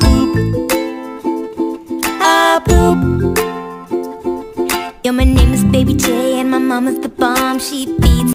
poop, a poop boop. Yo, my name is Baby J and my mama's the bomb She feeds